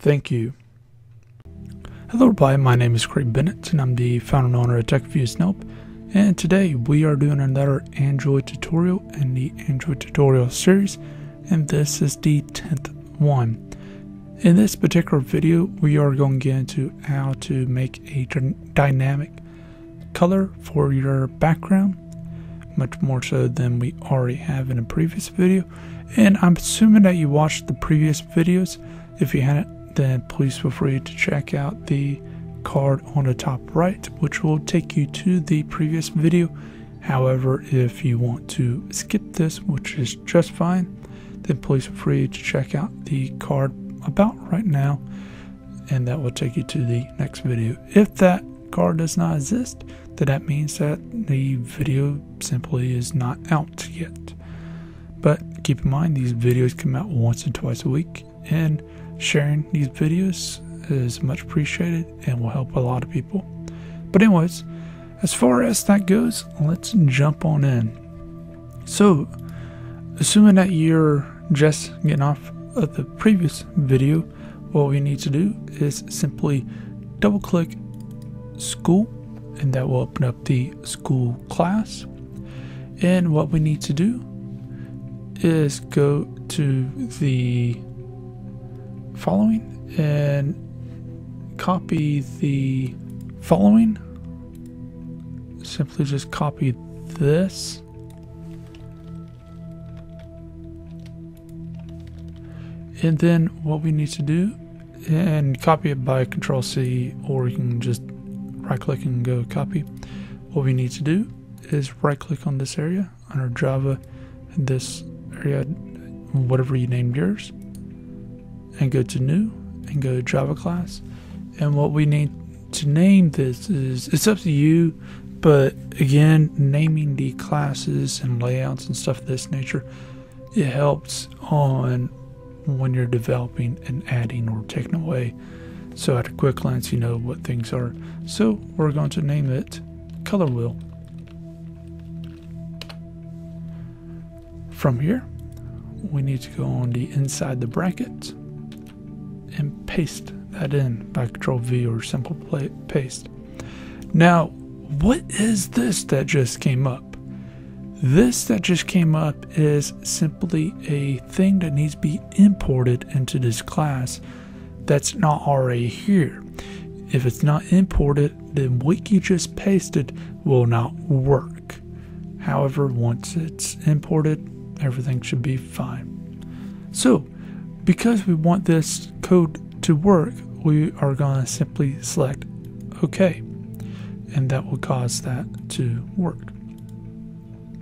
Thank you. Hello everybody, my name is Craig Bennett and I'm the founder and owner of Tech Reviews Help. And today we are doing another Android tutorial in the Android tutorial series and this is the 10th one. In this particular video we are going to get into how to make a dynamic color for your background much more so than we already have in a previous video and I'm assuming that you watched the previous videos if you hadn't then please feel free to check out the card on the top right, which will take you to the previous video. However, if you want to skip this, which is just fine, then please feel free to check out the card about right now, and that will take you to the next video. If that card does not exist, then that means that the video simply is not out yet. But keep in mind, these videos come out once or twice a week, and sharing these videos is much appreciated and will help a lot of people. But, anyways, as far as that goes, let's jump on in. So, assuming that you're just getting off of the previous video, what we need to do is simply double click school, and that will open up the school class. And what we need to do is go to the following and copy the following. Simply just copy this. And then what we need to do, and copy it by Control C, or you can just right click and go copy. What we need to do is right click on this area under Java, this area, whatever you named yours, and go to new and go to Java class. And what we need to name this is it's up to you, but again, naming the classes and layouts and stuff of this nature, it helps on when you're developing and adding or taking away. So at a quick glance, you know what things are. So we're going to name it color wheel. From here, we need to go on the inside the bracket and paste that in by Control V or simple play, paste. Now, what is this that just came up? This that just came up is simply a thing that needs to be imported into this class that's not already here. If it's not imported, then what you just pasted will not work. However, once it's imported, everything should be fine. So, because we want this code to work, we are going to simply select OK. And that will cause that to work.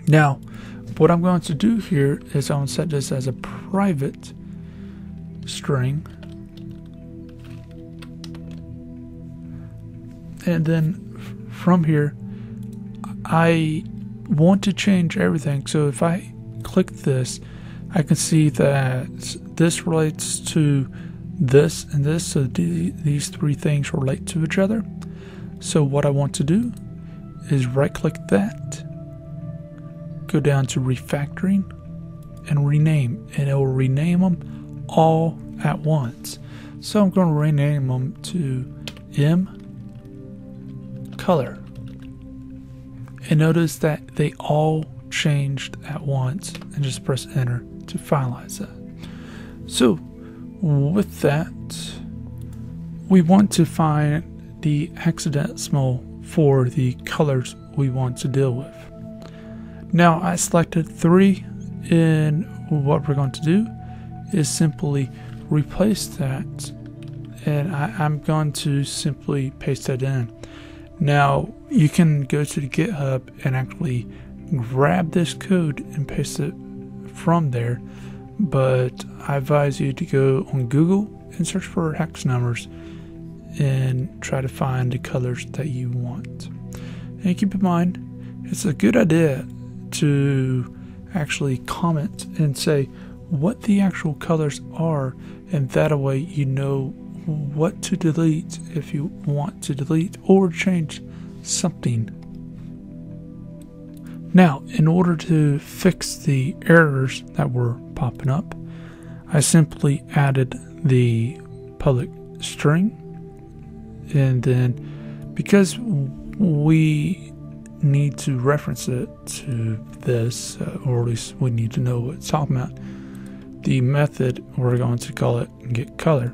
Now, what I'm going to do here is I'm going to set this as a private string. And then from here, I want to change everything. So if I click this, I can see that this relates to this and this, so these three things relate to each other. So what I want to do is right click that, go down to refactoring, and rename, and it will rename them all at once. So I'm going to rename them to M color. And notice that they all changed at once and just press enter to finalize that. So with that, we want to find the hexadecimal for the colors we want to deal with. Now I selected 3 and what we're going to do is simply replace that and I, am going to simply paste that in. Now you can go to the GitHub and actually grab this code and paste it from there but I advise you to go on Google and search for hex numbers and try to find the colors that you want. And keep in mind, it's a good idea to actually comment and say what the actual colors are, and that way you know what to delete if you want to delete or change something. Now, in order to fix the errors that were popping up, I simply added the public string. And then because we need to reference it to this, uh, or at least we need to know what it's talking about, the method we're going to call it get color.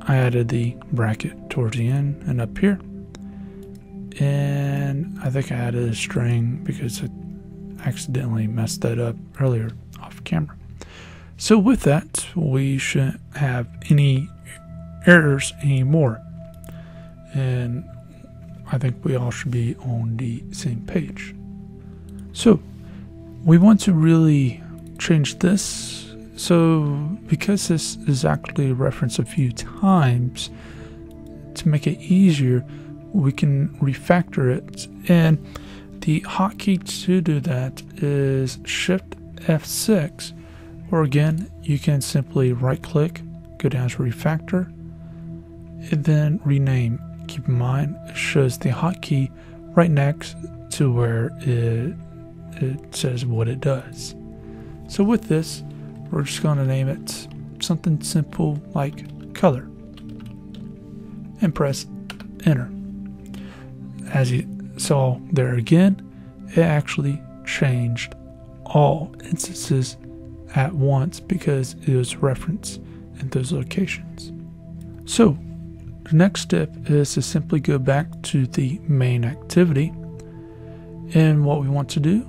I added the bracket towards the end and up here. And I think I added a string because I accidentally messed that up earlier off camera. So with that, we shouldn't have any errors anymore. And I think we all should be on the same page. So we want to really change this. So because this is actually referenced a few times, to make it easier, we can refactor it. And the hotkey to do that is Shift F6 or again, you can simply right click, go down to refactor, and then rename. Keep in mind, it shows the hotkey right next to where it, it says what it does. So with this, we're just going to name it something simple like color and press enter. As you saw there again, it actually changed all instances at once because it was referenced in those locations. So, the next step is to simply go back to the main activity. And what we want to do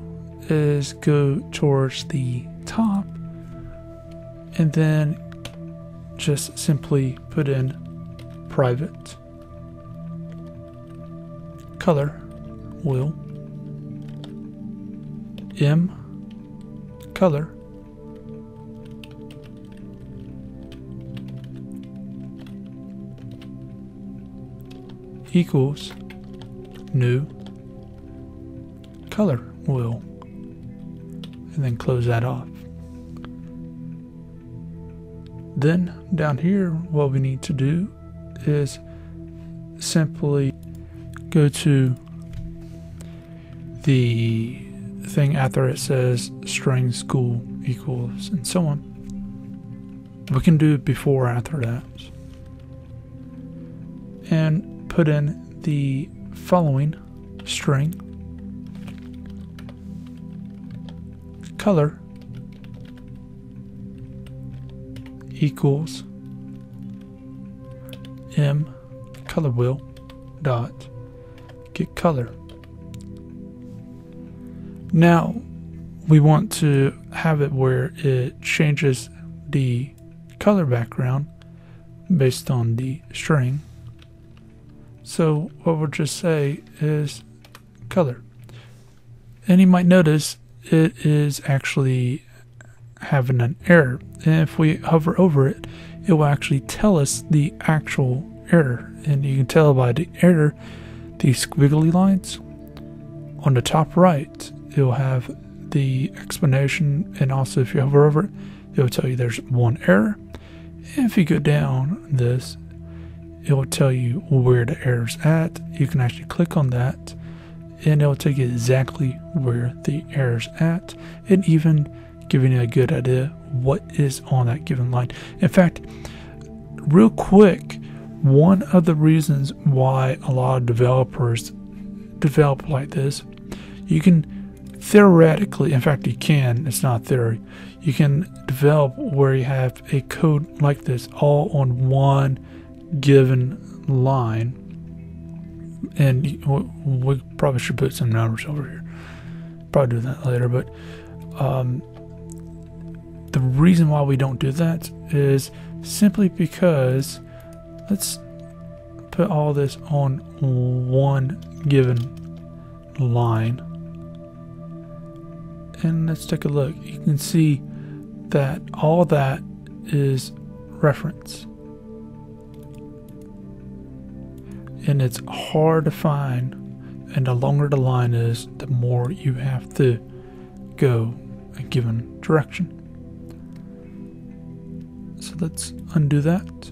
is go towards the top and then just simply put in private color wheel m color equals new color wheel and then close that off. Then down here what we need to do is simply go to the thing after it says string school equals and so on. We can do it before or after that. And put in the following string color equals m color wheel dot get color. Now we want to have it where it changes the color background based on the string so what we'll just say is color. And you might notice it is actually having an error. And if we hover over it, it will actually tell us the actual error. And you can tell by the error, these squiggly lines. On the top right, it will have the explanation. And also if you hover over it, it will tell you there's one error. If you go down this, it will tell you where the error's at. You can actually click on that and it will take you exactly where the error's at and even giving you a good idea what is on that given line. In fact, real quick, one of the reasons why a lot of developers develop like this, you can theoretically, in fact, you can, it's not theory, you can develop where you have a code like this all on one given line, and we probably should put some numbers over here. Probably do that later, but um, the reason why we don't do that is simply because let's put all this on one given line and let's take a look you can see that all that is reference and it's hard to find. And the longer the line is, the more you have to go a given direction. So let's undo that.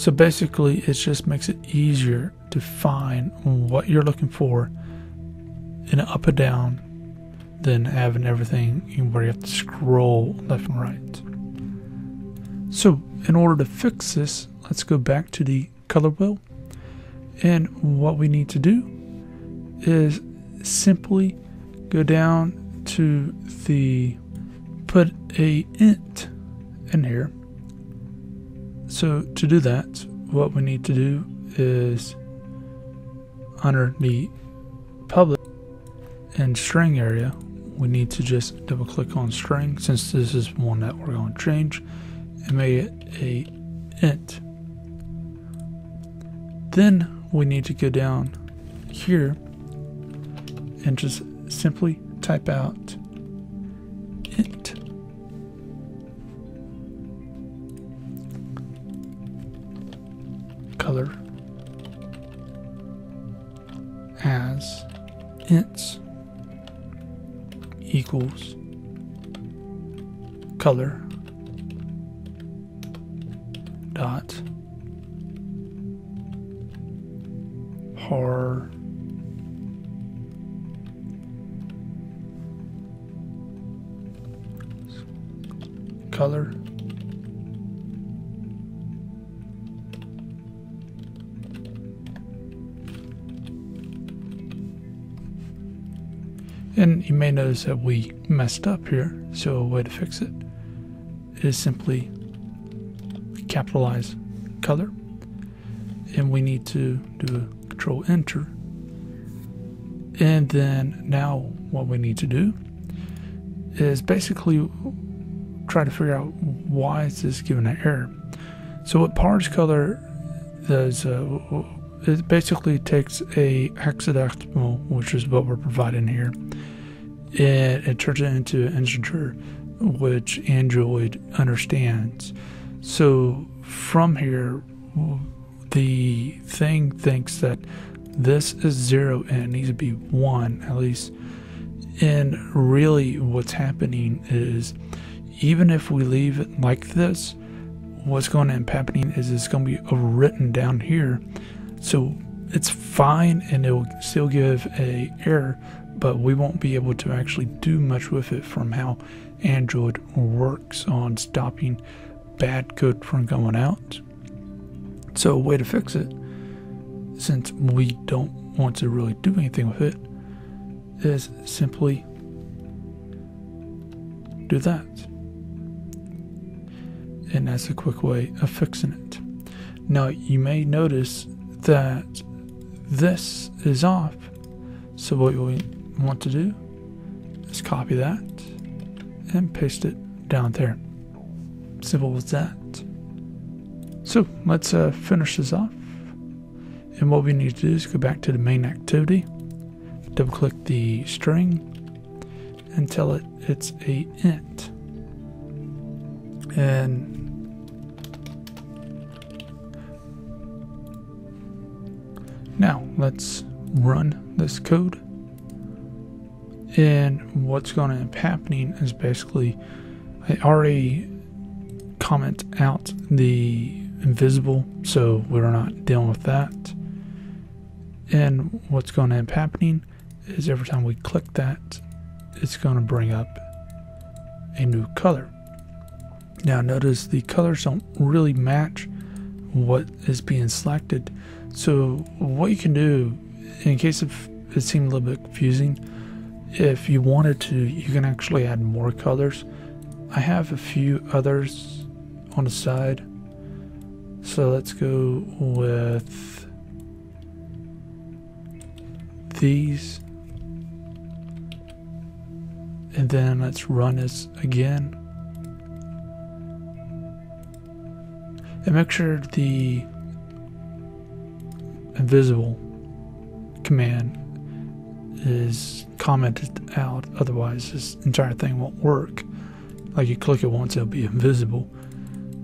So basically, it just makes it easier to find what you're looking for in up and down than having everything where you have to scroll left and right. So in order to fix this, let's go back to the color wheel. And what we need to do is simply go down to the put a int in here. So to do that, what we need to do is under the public and string area, we need to just double click on string since this is one that we're going to change and make it a int. Then we need to go down here and just simply type out equals color dot har color And you may notice that we messed up here, so a way to fix it is simply capitalize color. And we need to do a control enter. And then now what we need to do is basically try to figure out why is this giving an error. So what parse color does, uh, it basically takes a hexadecimal, which is what we're providing here, and it turns it into an integer, which Android understands. So from here, the thing thinks that this is zero and it needs to be one at least. And really, what's happening is even if we leave it like this, what's going to end up happening is it's going to be overwritten down here. So it's fine and it will still give a error, but we won't be able to actually do much with it from how Android works on stopping bad code from going out. So, a way to fix it, since we don't want to really do anything with it, is simply do that. And that's a quick way of fixing it. Now, you may notice that this is off. So, what we want to do is copy that and paste it down there. Simple as that. So let's uh, finish this off. And what we need to do is go back to the main activity, double click the string, and tell it it's a int. And now let's run this code. And what's going to end up happening is basically I already comment out the invisible, so we're not dealing with that. And what's going to end up happening is every time we click that, it's going to bring up a new color. Now notice the colors don't really match what is being selected. So what you can do, in case of it seemed a little bit confusing, if you wanted to, you can actually add more colors. I have a few others on the side. So let's go with these. And then let's run this again. And make sure the invisible command is commented out, otherwise this entire thing won't work. Like you click it once, it'll be invisible.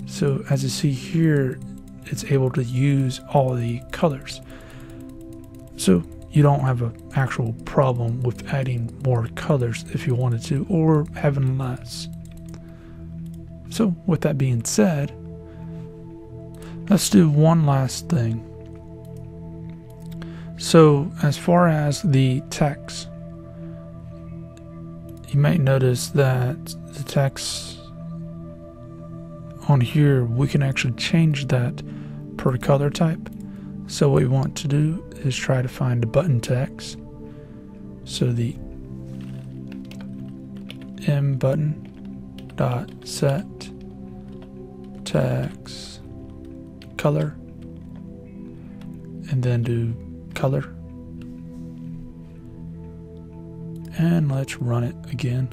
So as you see here, it's able to use all the colors. So you don't have an actual problem with adding more colors if you wanted to, or having less. So with that being said, let's do one last thing. So as far as the text, you might notice that the text on here we can actually change that per color type. So what we want to do is try to find a button text. So the m button dot set text color and then do color. And let's run it again.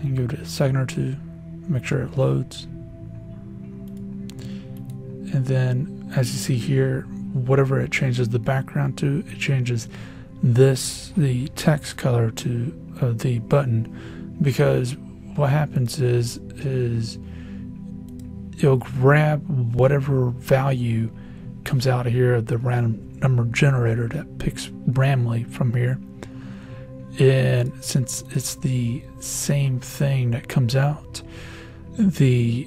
And give it a second or two make sure it loads. And then as you see here whatever it changes the background to it changes this the text color to uh, the button. Because what happens is is it'll grab whatever value comes out of here the random number generator that picks randomly from here. And since it's the same thing that comes out the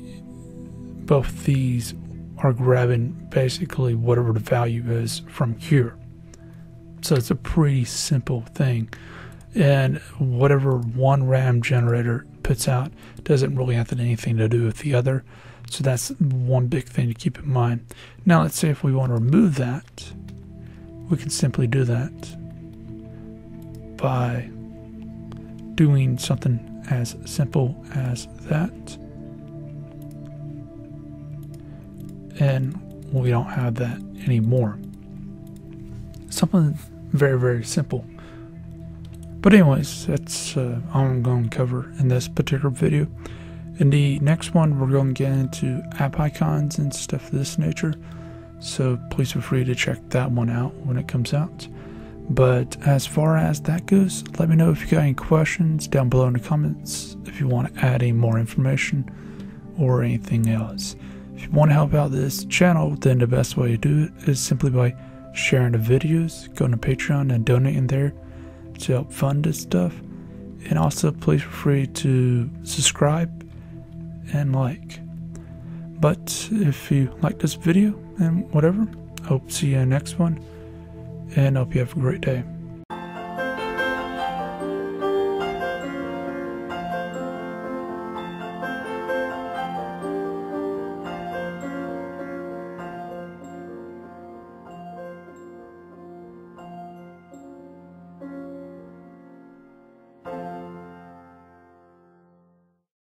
both these are grabbing basically whatever the value is from here. So it's a pretty simple thing. And whatever one RAM generator puts out doesn't really have anything to do with the other so that's one big thing to keep in mind. Now let's say if we want to remove that we can simply do that by doing something as simple as that. And we don't have that anymore. Something very very simple. But anyways that's uh, all i'm going to cover in this particular video in the next one we're going to get into app icons and stuff of this nature. So please feel free to check that one out when it comes out. But as far as that goes let me know if you got any questions down below in the comments if you want to add any more information or anything else. If you want to help out this channel then the best way to do it is simply by sharing the videos, going to Patreon and donating there to help fund this stuff. And also, please feel free to subscribe and like. But if you like this video and whatever, I hope see you in the next one. And I hope you have a great day.